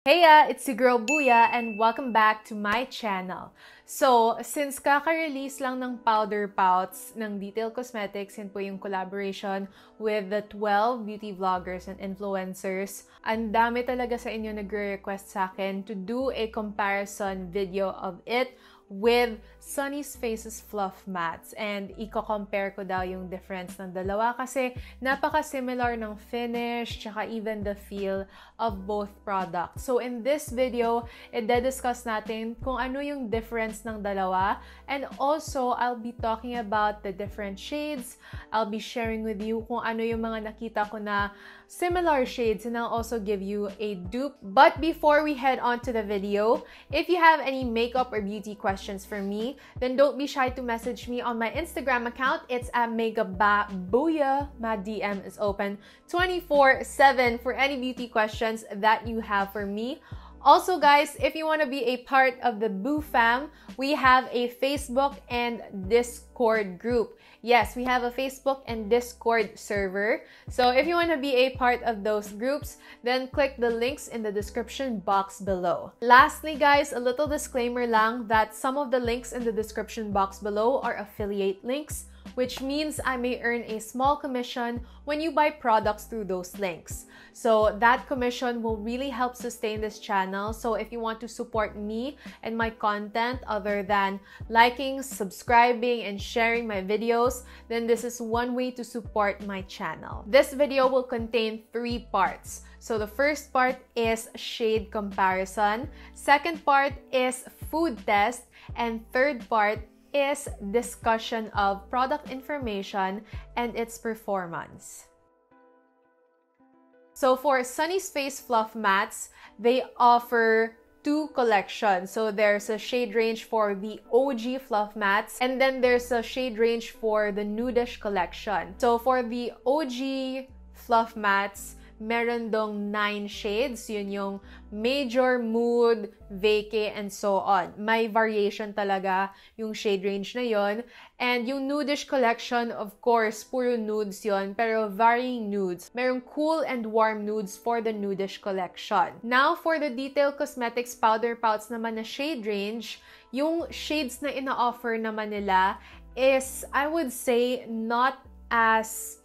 Hey uh, it's your girl Buya and welcome back to my channel. So, since kaka-release lang ng powder pouts ng Detail Cosmetics, yun po yung collaboration with the 12 beauty vloggers and influencers, ang dami talaga sa inyo nagre-request sa akin to do a comparison video of it with Sunny's Faces Fluff Mats. And i-compare ko daw yung difference ng dalawa kasi napaka-similar ng finish tsaka even the feel of both products. So in this video, i-discuss natin kung ano yung difference ng dalawa. And also, I'll be talking about the different shades. I'll be sharing with you kung ano yung mga nakita ko na similar shades and I'll also give you a dupe. But before we head on to the video, if you have any makeup or beauty questions for me, then don't be shy to message me on my Instagram account. It's at megababuya. My DM is open 24-7 for any beauty questions that you have for me. Also, guys, if you want to be a part of the Boo Fam, we have a Facebook and Discord group. Yes, we have a Facebook and Discord server. So if you want to be a part of those groups, then click the links in the description box below. Lastly, guys, a little disclaimer lang that some of the links in the description box below are affiliate links which means I may earn a small commission when you buy products through those links. So that commission will really help sustain this channel. So if you want to support me and my content other than liking, subscribing, and sharing my videos, then this is one way to support my channel. This video will contain three parts. So the first part is shade comparison, second part is food test, and third part is discussion of product information and its performance. So for Sunny's Face Fluff Mats, they offer two collections. So there's a shade range for the OG Fluff Mats and then there's a shade range for the Nudish collection. So for the OG Fluff Mats, meron dong nine shades. Yun yung major, mood, vacay, and so on. May variation talaga yung shade range na yon. And yung nudish collection, of course, puro nudes yon pero varying nudes. Merong cool and warm nudes for the nudish collection. Now, for the Detail Cosmetics Powder Pouts naman na shade range, yung shades na ina-offer naman nila is, I would say, not as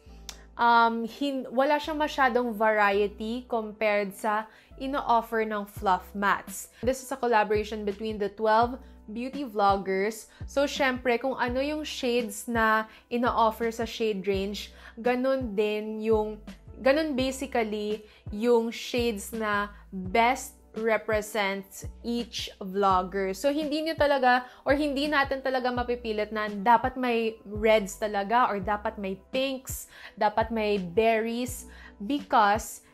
um, hin- wala siyang masyadong variety compared sa ino-offer ng fluff mats. This is a collaboration between the 12 beauty vloggers. So, syempre, kung ano yung shades na ino-offer sa shade range, ganun din yung, ganun basically yung shades na best represents each vlogger. So, hindi nyo talaga, or hindi natin talaga mapipilit na dapat may reds talaga, or dapat may pinks, dapat may berries, because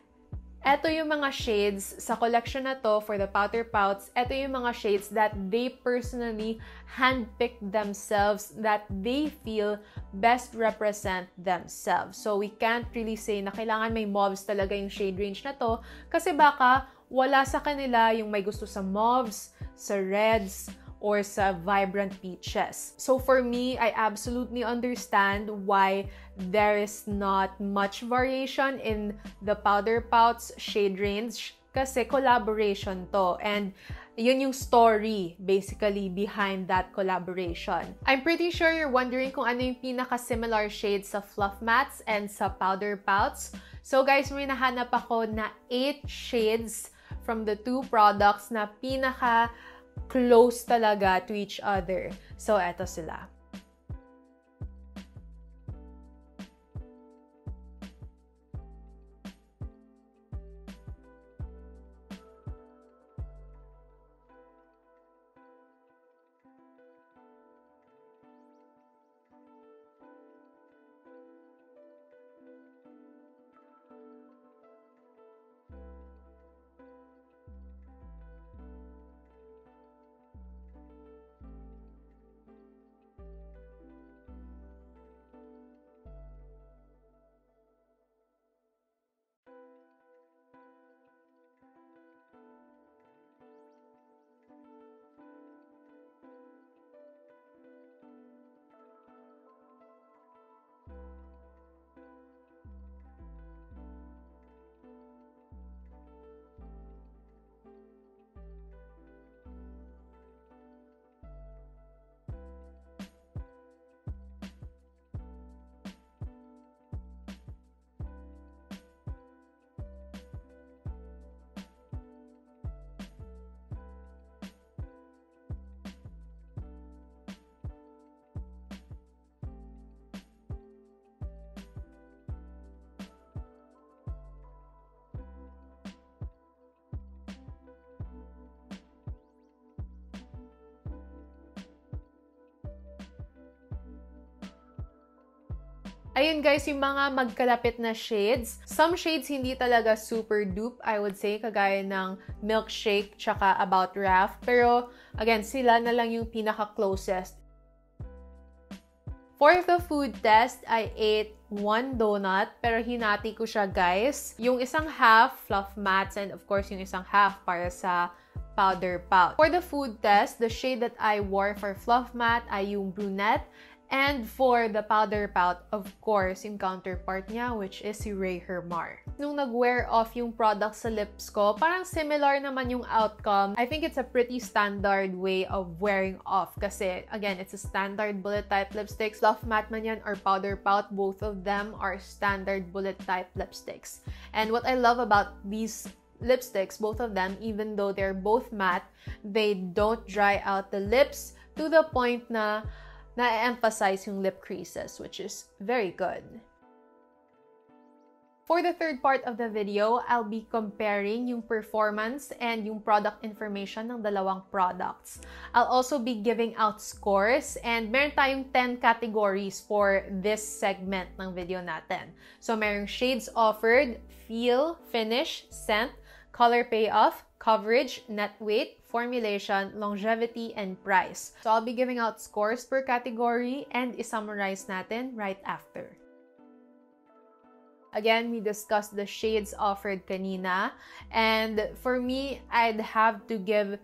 eto yung mga shades sa collection na to for the powder pouts. Eto yung mga shades that they personally handpicked themselves that they feel best represent themselves. So we can't really say na kailangan may mauves talaga yung shade range na to kasi baka wala sa kanila yung may gusto sa mauves, sa reds, or sa vibrant peaches. So for me, I absolutely understand why there is not much variation in the powder pouts shade range kasi collaboration to. And yun yung story basically behind that collaboration. I'm pretty sure you're wondering kung ano yung pinaka-similar shades sa fluff mats and sa powder pouts. So guys, may nahanap ako na 8 shades from the two products na pinaka close talaga to each other. So, eto sila. Ayun guys, yung mga magkalapit na shades. Some shades hindi talaga super dupe, I would say, kagaya ng Milkshake tsaka About Raf. Pero again, sila na lang yung pinaka-closest. For the food test, I ate one donut, pero hinati ko siya guys. Yung isang half, fluff mats, and of course, yung isang half para sa powder pout. For the food test, the shade that I wore for fluff mat ay yung brunette, And for the powder pout, of course, yung counterpart niya, which is si Ray Hermar. Nung nag-wear off yung product sa lips ko, parang similar naman yung outcome. I think it's a pretty standard way of wearing off. Kasi, again, it's a standard bullet type lipstick. Fluff matte man yan or powder pout, both of them are standard bullet type lipsticks. And what I love about these lipsticks, both of them, even though they're both matte, they don't dry out the lips to the point na na-emphasize yung lip creases, which is very good. For the third part of the video, I'll be comparing yung performance and yung product information ng dalawang products. I'll also be giving out scores and meron tayong 10 categories for this segment ng video natin. So merong shades offered, feel, finish, scent, color payoff, coverage, net weight, formulation, longevity, and price. So I'll be giving out scores per category and isummarize natin right after. Again, we discussed the shades offered kanina. And for me, I'd have to give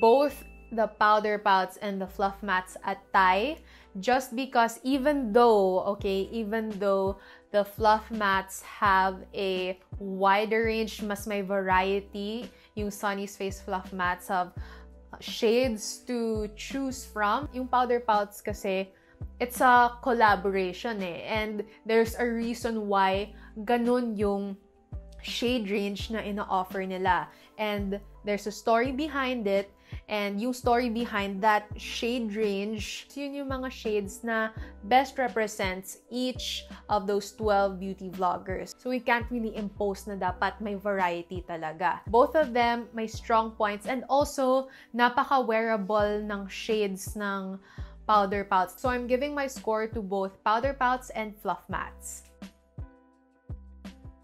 both the powder pouts and the fluff mats a tie just because even though, okay, even though the fluff mats have a wider range, mas may variety, yung Sunny's Face Fluff Mats have shades to choose from. Yung powder pouts kasi, it's a collaboration eh. And there's a reason why ganun yung shade range na ina-offer nila. And there's a story behind it And yung story behind that shade range, yun yung mga shades na best represents each of those 12 beauty vloggers. So we can't really impose na dapat may variety talaga. Both of them may strong points and also napaka-wearable ng shades ng powder pouts. So I'm giving my score to both powder pouts and fluff mats.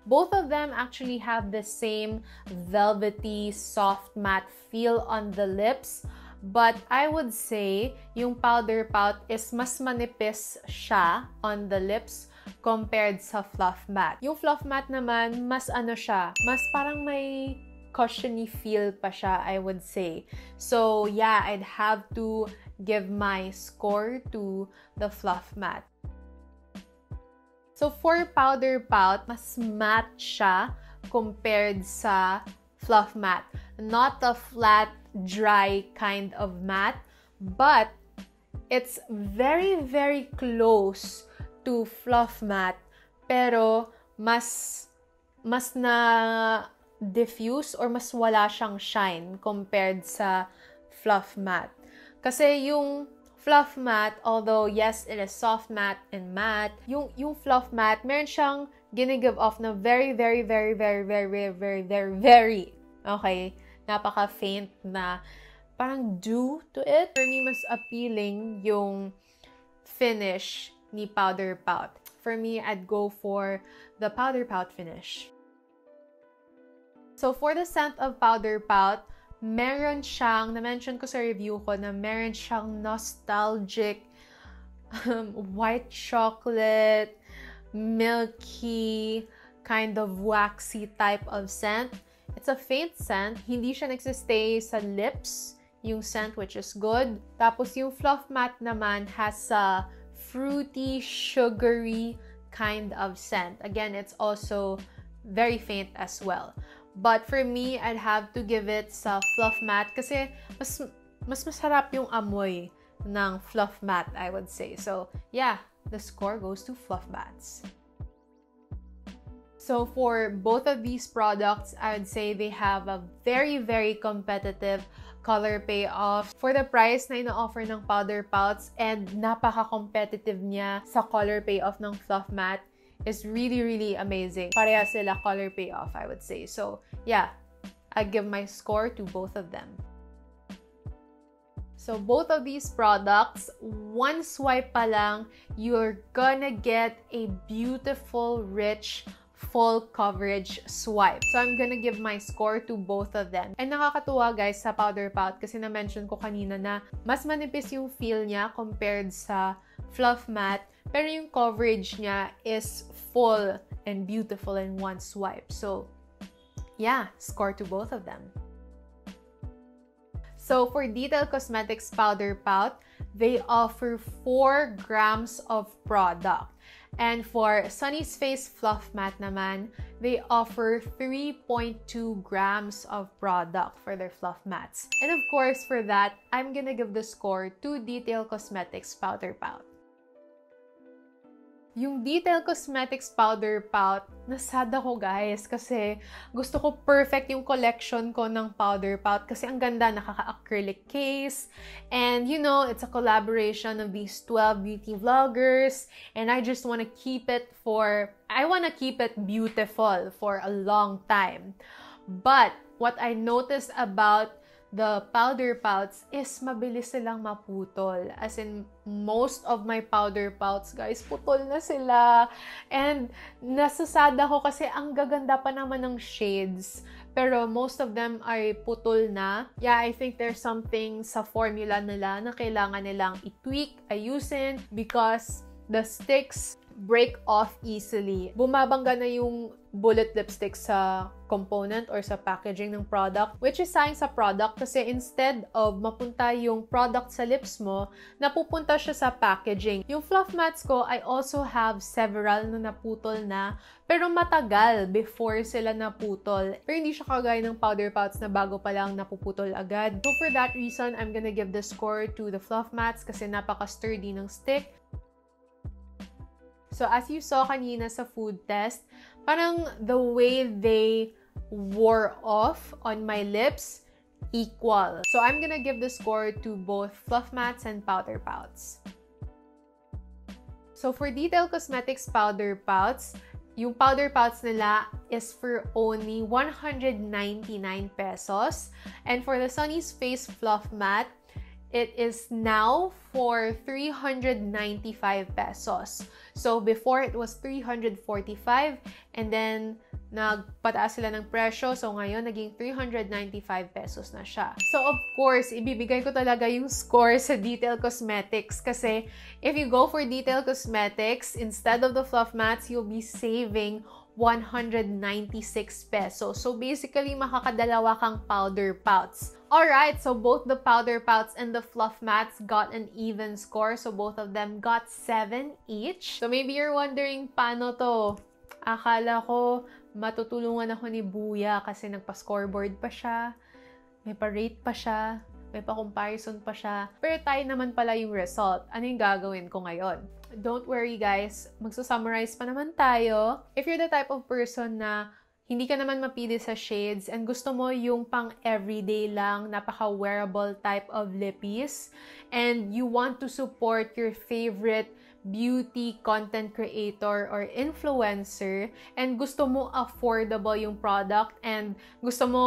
Both of them actually have the same velvety, soft matte feel on the lips. But I would say, yung powder pout is mas manipis siya on the lips compared sa fluff matte. Yung fluff matte naman, mas ano siya, mas parang may cushiony feel pa siya, I would say. So yeah, I'd have to give my score to the fluff matte. So, for powder pout, mas matte siya compared sa fluff matte. Not a flat, dry kind of matte, but it's very, very close to fluff matte, pero mas mas na diffuse or mas wala siyang shine compared sa fluff matte. Kasi yung fluff matte, although yes, it is soft matte and matte, yung, yung fluff matte, meron siyang ginigive off na very, very, very, very, very, very, very, very, very, okay, napaka-faint na parang dew to it. For me, mas appealing yung finish ni Powder Pout. For me, I'd go for the Powder Pout finish. So for the scent of Powder Pout, meron siyang, na-mention ko sa review ko, na meron siyang nostalgic um, white chocolate, milky, kind of waxy type of scent. It's a faint scent. Hindi siya nagsistay sa lips, yung scent which is good. Tapos yung fluff matte naman has a fruity, sugary kind of scent. Again, it's also very faint as well. But for me, I'd have to give it sa fluff matte kasi mas, mas masarap yung amoy ng fluff matte, I would say. So, yeah, the score goes to fluff mattes. So for both of these products, I would say they have a very, very competitive color payoff for the price na ina-offer ng powder pouts and napaka-competitive niya sa color payoff ng fluff matte is really, really amazing. Pareha sila color payoff, I would say. So, yeah, I give my score to both of them. So both of these products, one swipe pa lang, you're gonna get a beautiful, rich, full coverage swipe. So I'm gonna give my score to both of them. And nakakatuwa guys sa powder pout kasi na-mention ko kanina na mas manipis yung feel niya compared sa fluff matte pero yung coverage niya is full and beautiful in one swipe. So yeah, score to both of them. So for Detail Cosmetics Powder Pout, they offer 4 grams of product. And for Sunny's Face Fluff Matte naman, they offer 3.2 grams of product for their fluff mats. And of course, for that, I'm gonna give the score to Detail Cosmetics Powder Pout. Yung Detail Cosmetics Powder Pout, nasad ako guys kasi gusto ko perfect yung collection ko ng powder pout kasi ang ganda, nakaka-acrylic case. And you know, it's a collaboration of these 12 beauty vloggers and I just want to keep it for, I want to keep it beautiful for a long time. But what I noticed about the powder pouts is mabilis silang maputol. As in, most of my powder pouts, guys, putol na sila. And nasasada ko kasi ang gaganda pa naman ng shades. Pero most of them ay putol na. Yeah, I think there's something sa formula nila na kailangan nilang i-tweak, ayusin, because the sticks break off easily. Bumabangga na yung bullet lipstick sa component or sa packaging ng product, which is sayang sa product kasi instead of mapunta yung product sa lips mo, napupunta siya sa packaging. Yung fluff mats ko, I also have several na naputol na, pero matagal before sila naputol. Pero hindi siya kagaya ng powder pouts na bago pa lang napuputol agad. So for that reason, I'm gonna give the score to the fluff mats kasi napaka-sturdy ng stick. So as you saw kanina sa food test, parang the way they wore off on my lips equal. So I'm gonna give the score to both fluff mats and powder pouts. So for Detail Cosmetics powder pouts, yung powder pouts nila is for only 199 pesos. And for the Sunny's Face Fluff Matte, it is now for 395 pesos. So before it was 345 and then nagpataas sila ng presyo. So ngayon naging 395 pesos na siya. So of course, ibibigay ko talaga yung score sa Detail Cosmetics kasi if you go for Detail Cosmetics, instead of the fluff mats, you'll be saving 196 pesos. So basically, makakadalawa kang powder pouts. Alright, so both the powder pouts and the fluff mats got an even score. So both of them got 7 each. So maybe you're wondering, paano to? Akala ko matutulungan ako ni Buya kasi nagpa-scoreboard pa siya. May pa-rate pa siya. May pa-comparison pa siya. Pero tayo naman pala yung result. Ano yung gagawin ko ngayon? Don't worry guys, magsusummarize pa naman tayo. If you're the type of person na hindi ka naman mapili sa shades and gusto mo yung pang everyday lang, napaka-wearable type of lippies and you want to support your favorite beauty content creator or influencer and gusto mo affordable yung product and gusto mo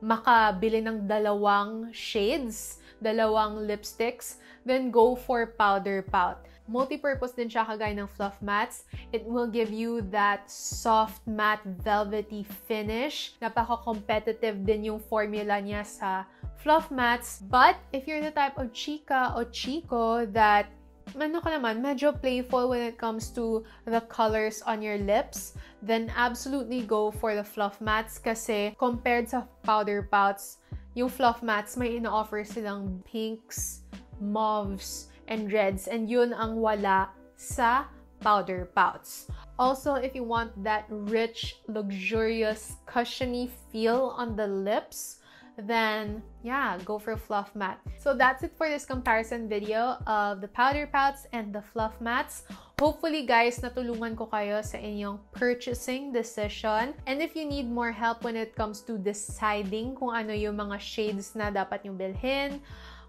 makabili ng dalawang shades, dalawang lipsticks, then go for powder pout. Multi-purpose din siya kagaya ng fluff mats. It will give you that soft matte velvety finish. Napaka-competitive din yung formula niya sa fluff mats. But if you're the type of chica o chico that ano ka naman, medyo playful when it comes to the colors on your lips, then absolutely go for the fluff mats kasi compared sa powder pouts, yung fluff mats may ino-offer silang pinks, mauves, and reds. And yun ang wala sa powder pouts. Also, if you want that rich, luxurious, cushiony feel on the lips, then yeah, go for fluff matte. So that's it for this comparison video of the powder pouts and the fluff mats. Hopefully guys, natulungan ko kayo sa inyong purchasing decision. And if you need more help when it comes to deciding kung ano yung mga shades na dapat yung bilhin,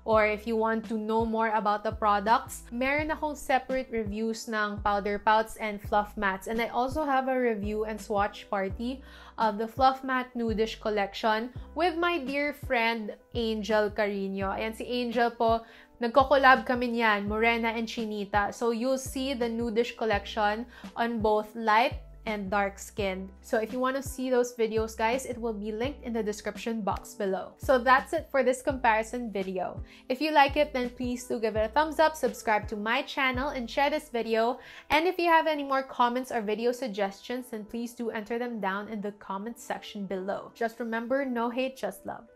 or if you want to know more about the products, meron akong separate reviews ng powder pouts and fluff mats. And I also have a review and swatch party of the Fluff Matte Nudish collection with my dear friend Angel Carino. Ayan si Angel po, Nagko-collab kami niyan, Morena and Chinita. So you'll see the nudish collection on both light and dark skinned. So if you want to see those videos, guys, it will be linked in the description box below. So that's it for this comparison video. If you like it, then please do give it a thumbs up, subscribe to my channel, and share this video. And if you have any more comments or video suggestions, then please do enter them down in the comments section below. Just remember, no hate, just love.